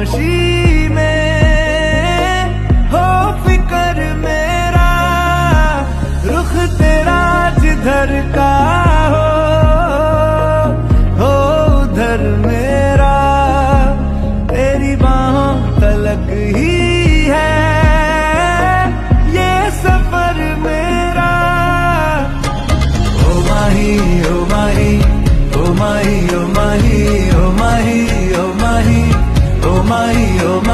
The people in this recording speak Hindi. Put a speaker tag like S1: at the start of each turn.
S1: खामोशी में, हो फिकर मेरा, रुख तेरा जिधर का हो हो उधर मेरा, तेरी बाहों तलक ही है, ये सफ़र मेरा। ओ माही ओ माही ओ माही ओ माही, ओ my, oh my.